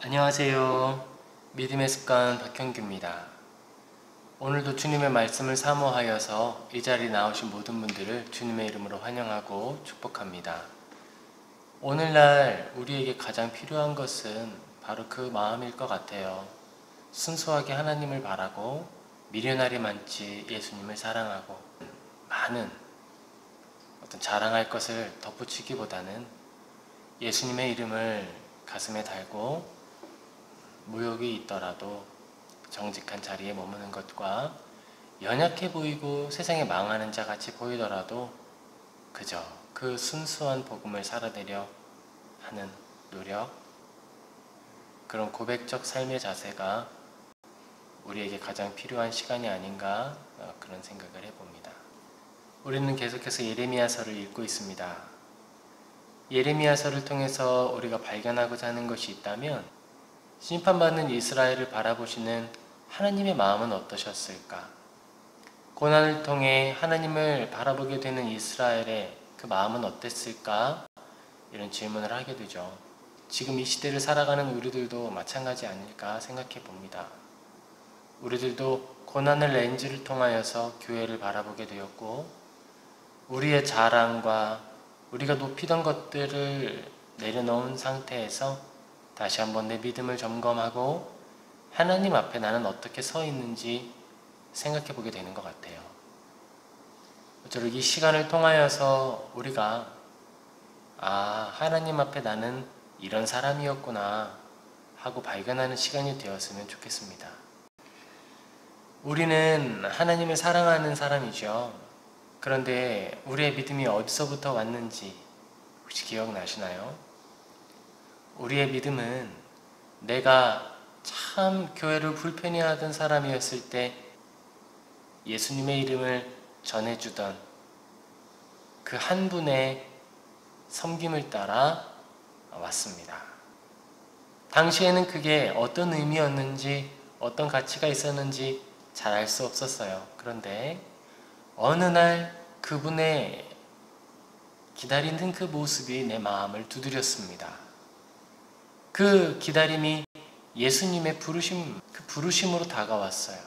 안녕하세요. 믿음의 습관 박형규입니다. 오늘도 주님의 말씀을 사모하여서 이 자리에 나오신 모든 분들을 주님의 이름으로 환영하고 축복합니다. 오늘날 우리에게 가장 필요한 것은 바로 그 마음일 것 같아요. 순수하게 하나님을 바라고 미련하리 많지 예수님을 사랑하고 많은 어떤 자랑할 것을 덧붙이기보다는 예수님의 이름을 가슴에 달고 무욕이 있더라도 정직한 자리에 머무는 것과 연약해 보이고 세상에 망하는 자 같이 보이더라도 그저 그 순수한 복음을 살아내려 하는 노력, 그런 고백적 삶의 자세가 우리에게 가장 필요한 시간이 아닌가 어, 그런 생각을 해봅니다. 우리는 계속해서 예레미야서를 읽고 있습니다. 예레미야서를 통해서 우리가 발견하고자 하는 것이 있다면 심판받는 이스라엘을 바라보시는 하나님의 마음은 어떠셨을까? 고난을 통해 하나님을 바라보게 되는 이스라엘의 그 마음은 어땠을까? 이런 질문을 하게 되죠. 지금 이 시대를 살아가는 우리들도 마찬가지 아닐까 생각해 봅니다. 우리들도 고난을 렌즈를 통하여서 교회를 바라보게 되었고, 우리의 자랑과 우리가 높이던 것들을 내려놓은 상태에서 다시 한번 내 믿음을 점검하고 하나님 앞에 나는 어떻게 서 있는지 생각해 보게 되는 것 같아요. 저를 이 시간을 통하여서 우리가 아, 하나님 앞에 나는 이런 사람이었구나 하고 발견하는 시간이 되었으면 좋겠습니다. 우리는 하나님을 사랑하는 사람이죠. 그런데 우리의 믿음이 어디서부터 왔는지 혹시 기억나시나요? 우리의 믿음은 내가 참 교회를 불편히 하던 사람이었을 때 예수님의 이름을 전해주던 그 한 분의 섬김을 따라 왔습니다. 당시에는 그게 어떤 의미였는지 어떤 가치가 있었는지 잘 알 수 없었어요. 그런데 어느 날 그분의 기다리는 그 모습이 내 마음을 두드렸습니다. 그 기다림이 예수님의 부르심, 그 부르심으로 다가왔어요.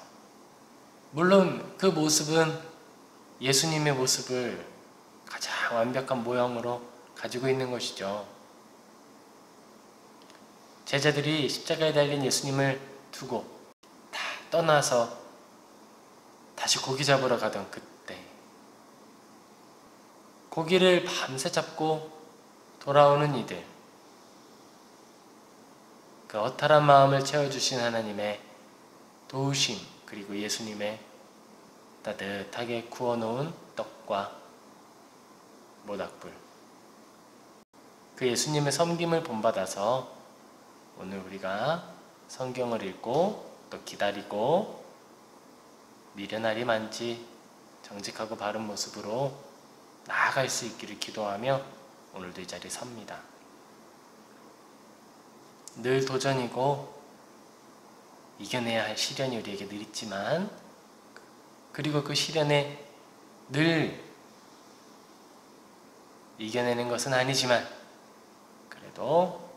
물론 그 모습은 예수님의 모습을 가장 완벽한 모형으로 가지고 있는 것이죠. 제자들이 십자가에 달린 예수님을 두고 다 떠나서 다시 고기 잡으러 가던 그때 고기를 밤새 잡고 돌아오는 이들 그 허탈한 마음을 채워주신 하나님의 도우심 그리고 예수님의 따뜻하게 구워놓은 떡과 모닥불 그 예수님의 섬김을 본받아서 오늘 우리가 성경을 읽고 또 기다리고 미련하리 많지 정직하고 바른 모습으로 나아갈 수 있기를 기도하며 오늘도 이 자리에 섭니다. 늘 도전이고 이겨내야 할 시련이 우리에게 늘 있지만 그리고 그 시련에 늘 이겨내는 것은 아니지만 그래도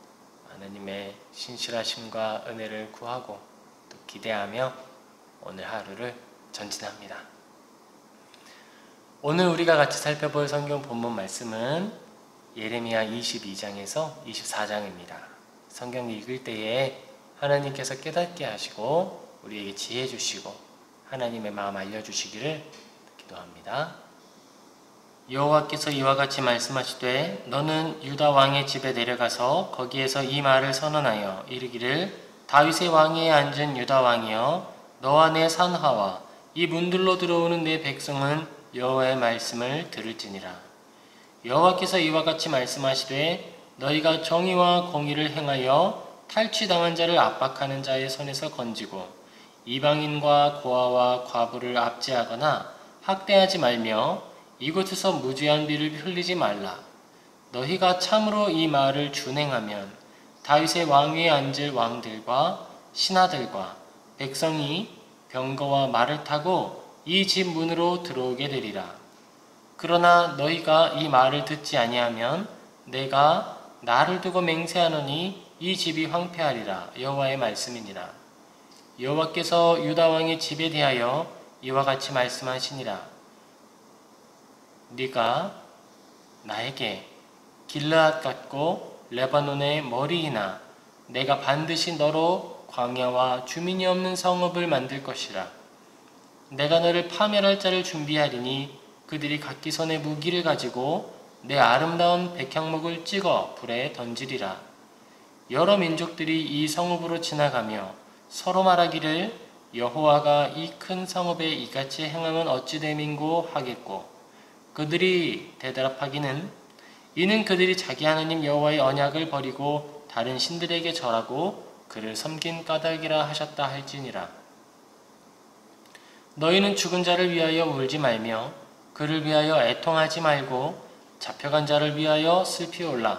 하나님의 신실하심과 은혜를 구하고 또 기대하며 오늘 하루를 전진합니다. 오늘 우리가 같이 살펴볼 성경 본문 말씀은 예레미야 22장에서 24장입니다. 성경 읽을 때에 하나님께서 깨닫게 하시고 우리에게 지혜 주시고 하나님의 마음 알려주시기를 기도합니다. 여호와께서 이와 같이 말씀하시되 너는 유다 왕의 집에 내려가서 거기에서 이 말을 선언하여 이르기를 다윗의 왕위에 앉은 유다 왕이여 너와 내 산하와 이 문들로 들어오는 내 백성은 여호와의 말씀을 들을지니라 여호와께서 이와 같이 말씀하시되 너희가 정의와 공의를 행하여 탈취당한 자를 압박하는 자의 손에서 건지고 이방인과 고아와 과부를 압제하거나 학대하지 말며 이곳에서 무지한 비를 흘리지 말라. 너희가 참으로 이 말을 준행하면 다윗의 왕위에 앉을 왕들과 신하들과 백성이 병거와 말을 타고 이 집 문으로 들어오게 되리라. 그러나 너희가 이 말을 듣지 아니하면 내가 나를 두고 맹세하노니 이 집이 황폐하리라. 여호와의 말씀이니라. 여호와께서 유다 왕의 집에 대하여 이와 같이 말씀하시니라. 네가 나에게 길르앗 같고 레바논의 머리이나 내가 반드시 너로 광야와 주민이 없는 성읍을 만들 것이라. 내가 너를 파멸할 자를 준비하리니 그들이 각기 손에 무기를 가지고 내 아름다운 백향목을 찍어 불에 던지리라. 여러 민족들이 이 성읍으로 지나가며 서로 말하기를 여호와가 이 큰 성읍에 이같이 행함은 어찌 됨인고 하겠고 그들이 대답하기는 이는 그들이 자기 하나님 여호와의 언약을 버리고 다른 신들에게 절하고 그를 섬긴 까닭이라 하셨다 할지니라. 너희는 죽은 자를 위하여 울지 말며 그를 위하여 애통하지 말고 잡혀간 자를 위하여 슬피 올라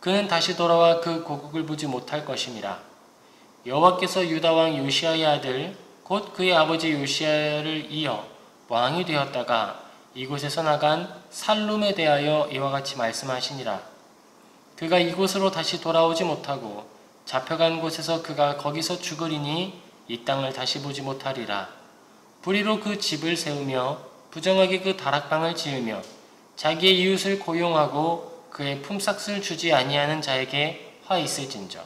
그는 다시 돌아와 그 고국을 보지 못할 것임이라. 여호와께서 유다 왕 요시아의 아들 곧 그의 아버지 요시아를 이어 왕이 되었다가 이곳에서 나간 살룸에 대하여 이와 같이 말씀하시니라. 그가 이곳으로 다시 돌아오지 못하고 잡혀간 곳에서 그가 거기서 죽으리니 이 땅을 다시 보지 못하리라. 불의로 그 집을 세우며 부정하게 그 다락방을 지으며 자기의 이웃을 고용하고 그의 품삯을 주지 아니하는 자에게 화 있을진저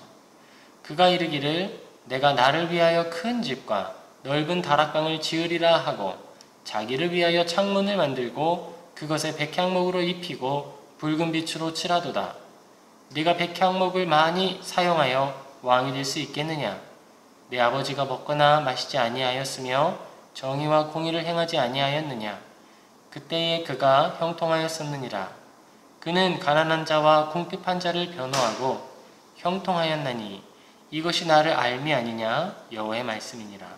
그가 이르기를 내가 나를 위하여 큰 집과 넓은 다락방을 지으리라 하고 자기를 위하여 창문을 만들고 그것에 백향목으로 입히고 붉은 빛으로 칠하도다. 네가 백향목을 많이 사용하여 왕이 될 수 있겠느냐? 내 아버지가 먹거나 마시지 아니하였으며 정의와 공의를 행하지 아니하였느냐? 그때에 그가 형통하였었느니라. 그는 가난한 자와 궁핍한 자를 변호하고 형통하였나니 이것이 나를 알미 아니냐 여호와의 말씀이니라.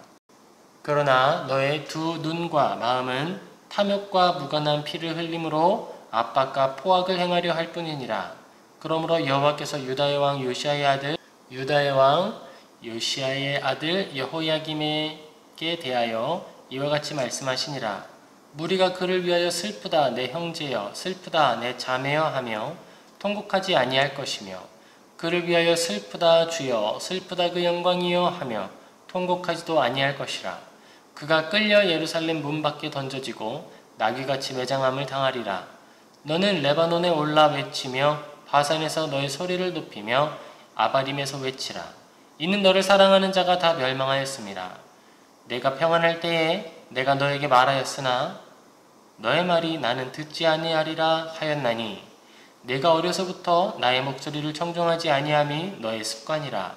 그러나 너의 두 눈과 마음은 탐욕과 무관한 피를 흘림으로 압박과 포악을 행하려 할 뿐이니라. 그러므로 여호와께서 유다의 왕 요시아의 아들 유다의 왕 요시아의 아들 여호야김에게 대하여 이와 같이 말씀하시니라. 무리가 그를 위하여 슬프다 내 형제여 슬프다 내 자매여 하며 통곡하지 아니할 것이며 그를 위하여 슬프다 주여 슬프다 그 영광이여 하며 통곡하지도 아니할 것이라. 그가 끌려 예루살렘 문 밖에 던져지고 나귀같이 매장함을 당하리라. 너는 레바논에 올라 외치며 바산에서 너의 소리를 높이며 아바림에서 외치라. 이는 너를 사랑하는 자가 다 멸망하였습니다. 내가 평안할 때에 내가 너에게 말하였으나 너의 말이 나는 듣지 아니하리라 하였나니 내가 어려서부터 나의 목소리를 청종하지 아니함이 너의 습관이라.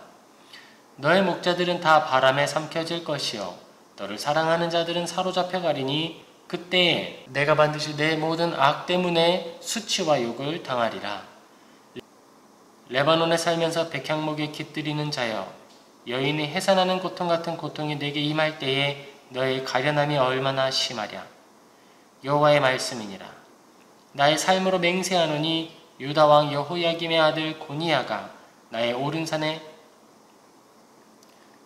너의 목자들은 다 바람에 삼켜질 것이요. 너를 사랑하는 자들은 사로잡혀 가리니 그때에 내가 반드시 내 모든 악 때문에 수치와 욕을 당하리라. 레바논에 살면서 백향목에 깃들이는 자여 여인이 해산하는 고통 같은 고통이 내게 임할 때에 너의 가련함이 얼마나 심하랴. 여호와의 말씀이니라. 나의 삶으로 맹세하노니 유다 왕 여호야김의 아들 고니야가 나의 오른산에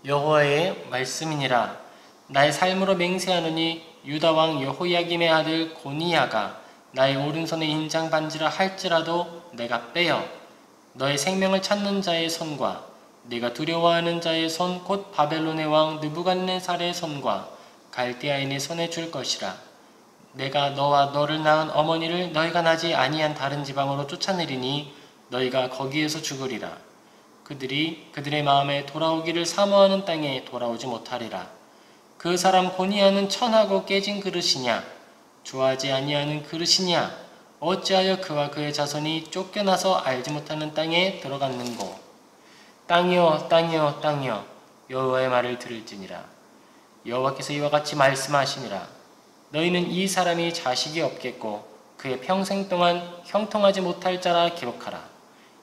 여호와의 말씀이니라. 나의 삶으로 맹세하노니 유다 왕 여호야김의 아들 고니야가 나의 오른손에 인장 반지라 할지라도 내가 빼어 너의 생명을 찾는 자의 손과 네가 두려워하는 자의 손 곧 바벨론의 왕 느부갓네살의 손과 갈대아인의 손에 줄 것이라. 내가 너와 너를 낳은 어머니를 너희가 나지 아니한 다른 지방으로 쫓아내리니 너희가 거기에서 죽으리라. 그들이 그들의 마음에 돌아오기를 사모하는 땅에 돌아오지 못하리라. 그 사람 고니하는 천하고 깨진 그릇이냐? 좋아하지 아니하는 그릇이냐? 어찌하여 그와 그의 자손이 쫓겨나서 알지 못하는 땅에 들어갔는고? 땅이여 땅이여 땅이여 여호와의 말을 들을지니라 여호와께서 이와 같이 말씀하시니라 너희는 이 사람이 자식이 없겠고 그의 평생 동안 형통하지 못할 자라 기록하라.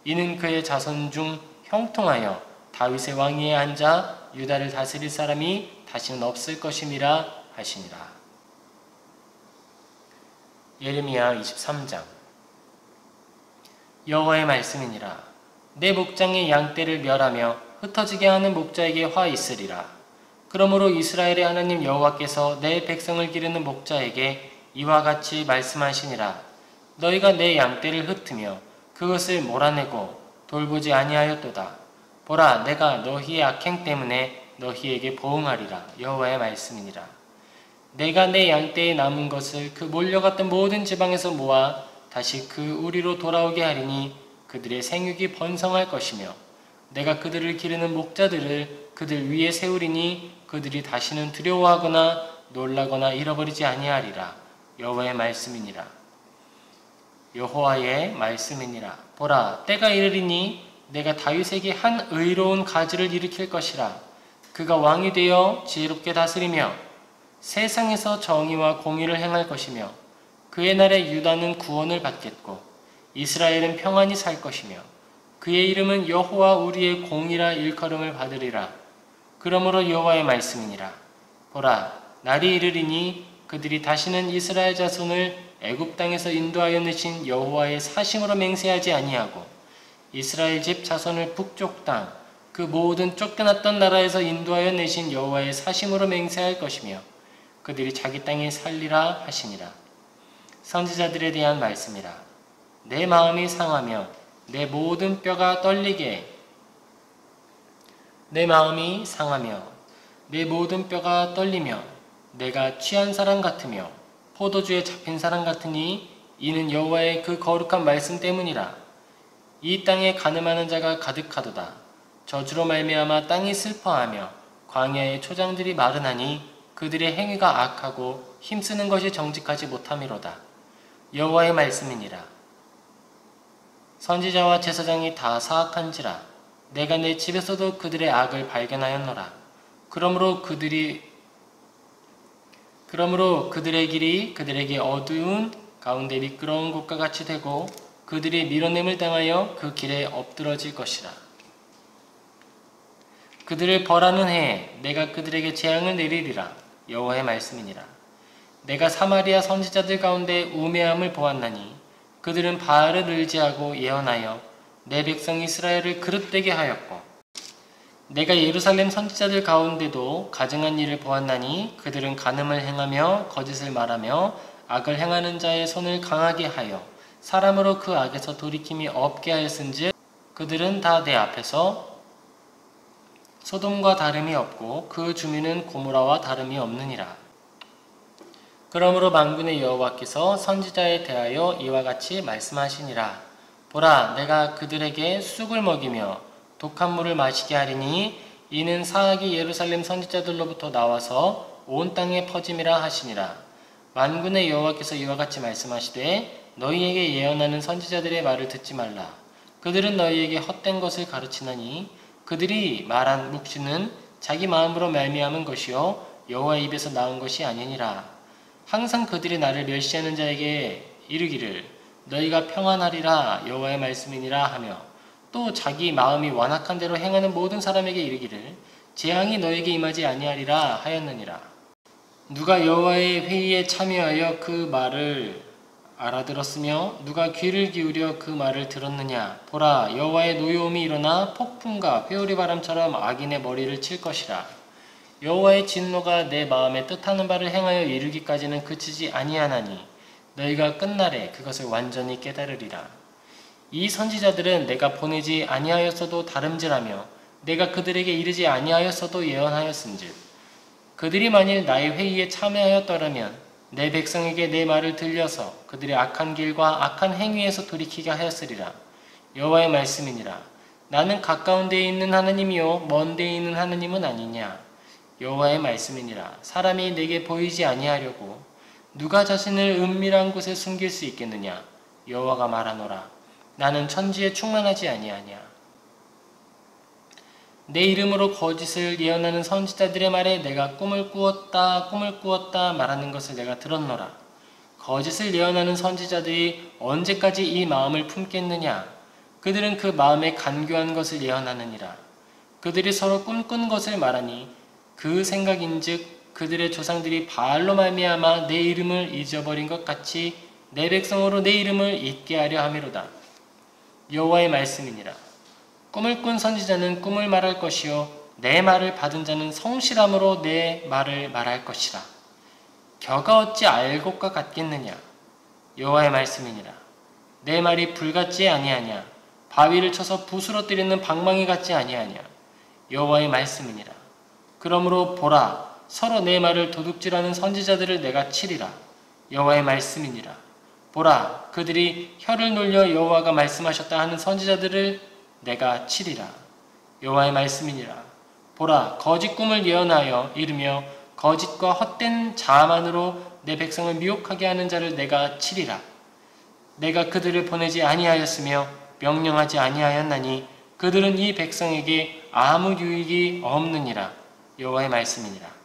이는 그의 자손 중 형통하여 다윗의 왕위에 앉아 유다를 다스릴 사람이 다시는 없을 것임이라 하시니라. 예레미야 23장. 여호와의 말씀이니라. 내 목장의 양떼를 멸하며 흩어지게 하는 목자에게 화 있으리라. 그러므로 이스라엘의 하나님 여호와께서 내 백성을 기르는 목자에게 이와 같이 말씀하시니라. 너희가 내 양떼를 흩으며 그것을 몰아내고 돌보지 아니하였도다. 보라 내가 너희의 악행 때문에 너희에게 보응하리라 여호와의 말씀이니라. 내가 내 양떼에 남은 것을 그 몰려갔던 모든 지방에서 모아 다시 그 우리로 돌아오게 하리니 그들의 생육이 번성할 것이며 내가 그들을 기르는 목자들을 그들 위에 세우리니 그들이 다시는 두려워하거나 놀라거나 잃어버리지 아니하리라. 여호와의 말씀이니라. 여호와의 말씀이니라. 보라 때가 이르리니 내가 다윗에게 한 의로운 가지를 일으킬 것이라. 그가 왕이 되어 지혜롭게 다스리며 세상에서 정의와 공의를 행할 것이며 그의 날에 유다는 구원을 받겠고 이스라엘은 평안히 살 것이며 그의 이름은 여호와 우리의 공이라 일컬음을 받으리라. 그러므로 여호와의 말씀이니라. 보라, 날이 이르리니 그들이 다시는 이스라엘 자손을 애굽 땅에서 인도하여 내신 여호와의 사심으로 맹세하지 아니하고 이스라엘 집 자손을 북쪽 땅 그 모든 쫓겨났던 나라에서 인도하여 내신 여호와의 사심으로 맹세할 것이며 그들이 자기 땅에 살리라 하시니라. 선지자들에 대한 말씀이라. 내 마음이 상하며 내 모든 뼈가 떨리게 내 마음이 상하며 내 모든 뼈가 떨리며 내가 취한 사람 같으며 포도주에 잡힌 사람 같으니 이는 여호와의 그 거룩한 말씀 때문이라. 이 땅에 가늠하는 자가 가득하도다. 저주로 말미암아 땅이 슬퍼하며 광야의 초장들이 마르나니 그들의 행위가 악하고 힘쓰는 것이 정직하지 못함이로다. 여호와의 말씀이니라. 선지자와 제사장이 다 사악한지라 내가 내 집에서도 그들의 악을 발견하였노라. 그러므로 그들이 그러므로 그들의 길이 그들에게 어두운 가운데 미끄러운 곳과 같이 되고 그들이 밀어냄을 당하여 그 길에 엎드러질 것이라. 그들을 벌하는 해에 내가 그들에게 재앙을 내리리라. 여호와의 말씀이니라. 내가 사마리아 선지자들 가운데 우매함을 보았나니 그들은 바알을 의지하고 예언하여 내 백성 이스라엘을 그릇되게 하였고 내가 예루살렘 선지자들 가운데도 가증한 일을 보았나니 그들은 간음을 행하며 거짓을 말하며 악을 행하는 자의 손을 강하게 하여 사람으로 그 악에서 돌이킴이 없게 하였은즉 그들은 다 내 앞에서 소돔과 다름이 없고 그 주민은 고무라와 다름이 없느니라. 그러므로 만군의 여호와께서 선지자에 대하여 이와 같이 말씀하시니라. 보라, 내가 그들에게 쑥을 먹이며 독한 물을 마시게 하리니 이는 사악이 예루살렘 선지자들로부터 나와서 온 땅에 퍼짐이라 하시니라. 만군의 여호와께서 이와 같이 말씀하시되 너희에게 예언하는 선지자들의 말을 듣지 말라. 그들은 너희에게 헛된 것을 가르치나니 그들이 말한 묵시는 자기 마음으로 말미암은 것이요 여호와 입에서 나온 것이 아니니라. 항상 그들이 나를 멸시하는 자에게 이르기를 너희가 평안하리라 여호와의 말씀이니라 하며 또 자기 마음이 완악한 대로 행하는 모든 사람에게 이르기를 재앙이 너에게 임하지 아니하리라 하였느니라. 누가 여호와의 회의에 참여하여 그 말을 알아들었으며 누가 귀를 기울여 그 말을 들었느냐? 보라 여호와의 노여움이 일어나 폭풍과 회오리 바람처럼 악인의 머리를 칠 것이라. 여호와의 진노가 내 마음에 뜻하는 바를 행하여 이르기까지는 그치지 아니하나니 너희가 끝날에 그것을 완전히 깨달으리라. 이 선지자들은 내가 보내지 아니하였어도 다름질하며 내가 그들에게 이르지 아니하였어도 예언하였은즉 그들이 만일 나의 회의에 참여하였더라면 내 백성에게 내 말을 들려서 그들의 악한 길과 악한 행위에서 돌이키게 하였으리라. 여호와의 말씀이니라. 나는 가까운 데에 있는 하나님이요 먼 데에 있는 하나님은 아니냐. 여호와의 말씀이니라 사람이 내게 보이지 아니하려고 누가 자신을 은밀한 곳에 숨길 수 있겠느냐? 여호와가 말하노라. 나는 천지에 충만하지 아니하냐? 내 이름으로 거짓을 예언하는 선지자들의 말에 내가 꿈을 꾸었다 꿈을 꾸었다 말하는 것을 내가 들었노라. 거짓을 예언하는 선지자들이 언제까지 이 마음을 품겠느냐? 그들은 그 마음에 간교한 것을 예언하느니라. 그들이 서로 꿈꾼 것을 말하니 그 생각인즉 그들의 조상들이 바알로 말미암아 내 이름을 잊어버린 것 같이 내 백성으로 내 이름을 잊게 하려 함이로다. 여호와의 말씀이니라. 꿈을 꾼 선지자는 꿈을 말할 것이요 내 말을 받은 자는 성실함으로 내 말을 말할 것이라. 겨가 어찌 알곡과 같겠느냐. 여호와의 말씀이니라. 내 말이 불같지 아니하냐 바위를 쳐서 부스러뜨리는 방망이 같지 아니하냐 여호와의 말씀이니라 그러므로 보라 서로 내 말을 도둑질하는 선지자들을 내가 치리라. 여호와의 말씀이니라. 보라 그들이 혀를 놀려 여호와가 말씀하셨다 하는 선지자들을 내가 치리라. 여호와의 말씀이니라. 보라 거짓 꿈을 예언하여 이르며 거짓과 헛된 자만으로 내 백성을 미혹하게 하는 자를 내가 치리라. 내가 그들을 보내지 아니하였으며 명령하지 아니하였나니 그들은 이 백성에게 아무 유익이 없느니라. 여호와의 말씀이니라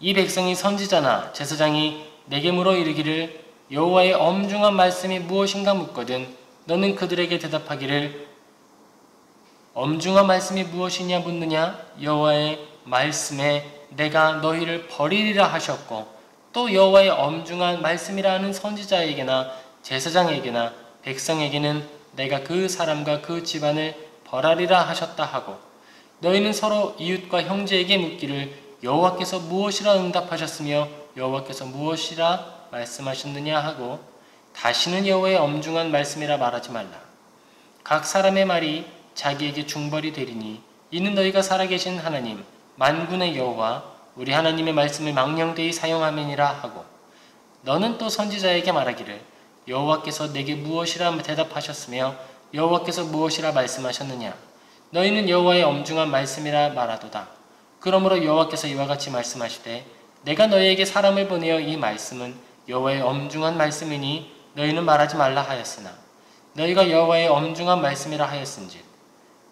이 백성이 선지자나 제사장이 내게 물어 이르기를 여호와의 엄중한 말씀이 무엇인가 묻거든 너는 그들에게 대답하기를 엄중한 말씀이 무엇이냐 묻느냐? 여호와의 말씀에 내가 너희를 버리리라 하셨고 또 여호와의 엄중한 말씀이라는 선지자에게나 제사장에게나 백성에게는 내가 그 사람과 그 집안을 벌하리라 하셨다 하고 너희는 서로 이웃과 형제에게 묻기를 여호와께서 무엇이라 응답하셨으며 여호와께서 무엇이라 말씀하셨느냐 하고 다시는 여호와의 엄중한 말씀이라 말하지 말라. 각 사람의 말이 자기에게 중벌이 되리니 이는 너희가 살아계신 하나님 만군의 여호와 우리 하나님의 말씀을 망령되이 사용함이니라 하고 너는 또 선지자에게 말하기를 여호와께서 내게 무엇이라 대답하셨으며 여호와께서 무엇이라 말씀하셨느냐 너희는 여호와의 엄중한 말씀이라 말하도다 그러므로 여호와께서 이와 같이 말씀하시되 내가 너희에게 사람을 보내어 이 말씀은 여호와의 엄중한 말씀이니 너희는 말하지 말라 하였으나 너희가 여호와의 엄중한 말씀이라 하였은즉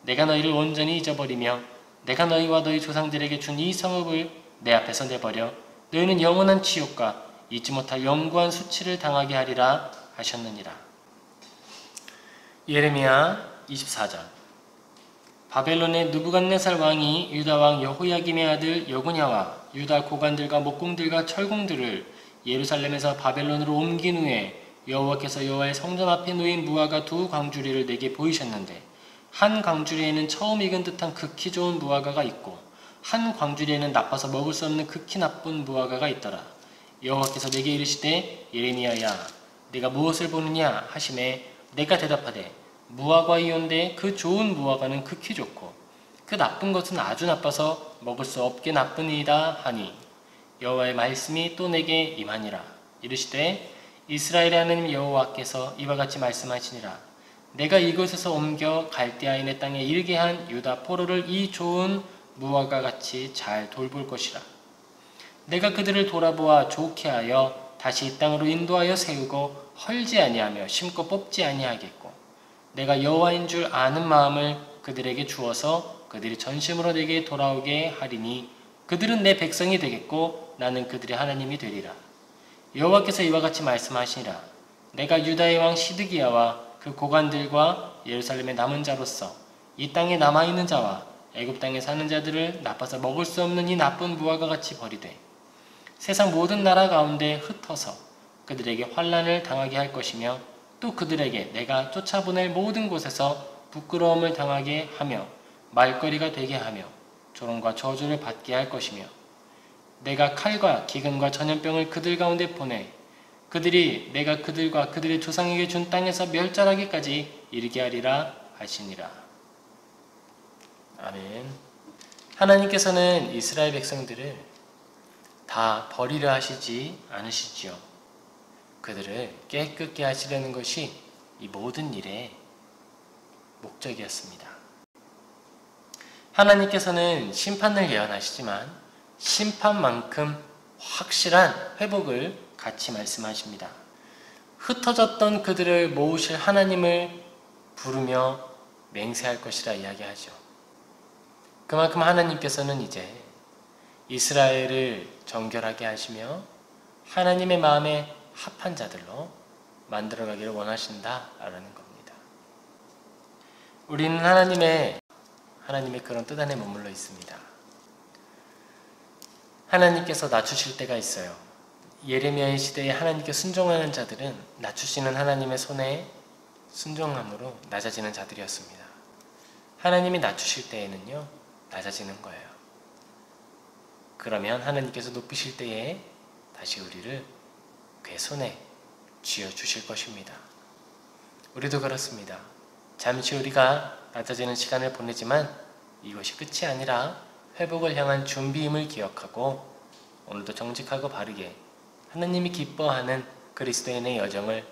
내가 너희를 온전히 잊어버리며 내가 너희와 너희 조상들에게 준 이 성읍을 내 앞에서 내버려 너희는 영원한 치욕과 잊지 못할 영구한 수치를 당하게 하리라 하셨느니라. 예레미야 24장 바벨론의 누부갓네살 왕이 유다 왕 여호야김의 아들 여구냐와 유다 고관들과 목공들과 철공들을 예루살렘에서 바벨론으로 옮긴 후에 여호와께서 여호와의 성전 앞에 놓인 무화과 두 광주리를 내게 보이셨는데 한 광주리에는 처음 익은 듯한 극히 좋은 무화과가 있고 한 광주리에는 나빠서 먹을 수 없는 극히 나쁜 무화과가 있더라. 여호와께서 내게 이르시되 예레미야야 네가 무엇을 보느냐 하심에 내가 대답하되 무화과이온 데 그 좋은 무화과는 극히 좋고 그 나쁜 것은 아주 나빠서 먹을 수 없게 나쁘니이다 하니 여호와의 말씀이 또 내게 임하니라 이르시되 이스라엘의 하나님 여호와께서 이와 같이 말씀하시니라 내가 이곳에서 옮겨 갈대아인의 땅에 이르게 한 유다 포로를 이 좋은 무화과 같이 잘 돌볼 것이라. 내가 그들을 돌아보아 좋게 하여 다시 이 땅으로 인도하여 세우고 헐지 아니하며 심고 뽑지 아니하겠고 내가 여호와인 줄 아는 마음을 그들에게 주어서 그들이 전심으로 내게 돌아오게 하리니 그들은 내 백성이 되겠고 나는 그들의 하나님이 되리라. 여호와께서 이와 같이 말씀하시니라. 내가 유다의 왕 시드기야와 그 고관들과 예루살렘의 남은 자로서 이 땅에 남아 있는 자와 애굽 땅에 사는 자들을 나빠서 먹을 수 없는 이 나쁜 무화과 같이 버리되 세상 모든 나라 가운데 흩어서 그들에게 환란을 당하게 할 것이며 또 그들에게 내가 쫓아보낼 모든 곳에서 부끄러움을 당하게 하며 말거리가 되게 하며 조롱과 저주를 받게 할 것이며 내가 칼과 기근과 전염병을 그들 가운데 보내 그들이 내가 그들과 그들의 조상에게 준 땅에서 멸절하기까지 이르게 하리라 하시니라. 아멘. 하나님께서는 이스라엘 백성들을 다 버리려 하시지 않으시지요. 그들을 깨끗게 하시려는 것이 이 모든 일의 목적이었습니다. 하나님께서는 심판을 예언하시지만 심판만큼 확실한 회복을 같이 말씀하십니다. 흩어졌던 그들을 모으실 하나님을 부르며 맹세할 것이라 이야기하죠. 그만큼 하나님께서는 이제 이스라엘을 정결하게 하시며 하나님의 마음에 합한 자들로 만들어가기를 원하신다라는 겁니다. 우리는 하나님의 하나님의 그런 뜻 안에 머물러 있습니다. 하나님께서 낮추실 때가 있어요. 예레미야의 시대에 하나님께 순종하는 자들은 낮추시는 하나님의 손에 순종함으로 낮아지는 자들이었습니다. 하나님이 낮추실 때에는요, 낮아지는 거예요. 그러면 하나님께서 높이실 때에 다시 우리를 그의 손에 쥐어 주실 것입니다. 우리도 그렇습니다. 잠시 우리가 낮아지는 시간을 보내지만 이것이 끝이 아니라 회복을 향한 준비임을 기억하고 오늘도 정직하고 바르게 하나님이 기뻐하는 그리스도인의 여정을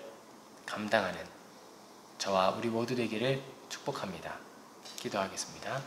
감당하는 저와 우리 모두 되기를 축복합니다. 기도하겠습니다.